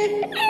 Bye.